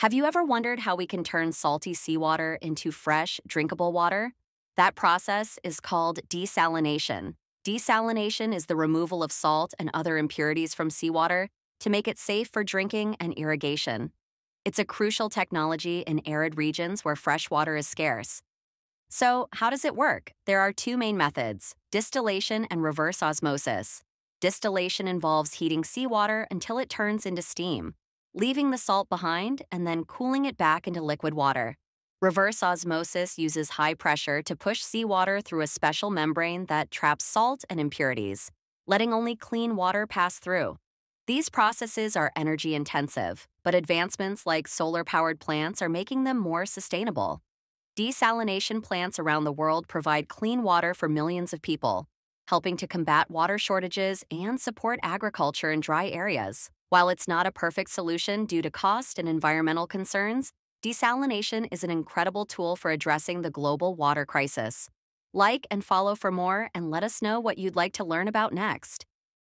Have you ever wondered how we can turn salty seawater into fresh, drinkable water? That process is called desalination. Desalination is the removal of salt and other impurities from seawater to make it safe for drinking and irrigation. It's a crucial technology in arid regions where fresh water is scarce. So, how does it work? There are two main methods distillation and reverse osmosis. Distillation involves heating seawater until it turns into steam, leaving the salt behind and then cooling it back into liquid water. Reverse osmosis uses high pressure to push seawater through a special membrane that traps salt and impurities, letting only clean water pass through. These processes are energy intensive, but advancements like solar powered plants are making them more sustainable. Desalination plants around the world provide clean water for millions of people, helping to combat water shortages and support agriculture in dry areas. While it's not a perfect solution due to cost and environmental concerns, desalination is an incredible tool for addressing the global water crisis. Like and follow for more, and let us know what you'd like to learn about next.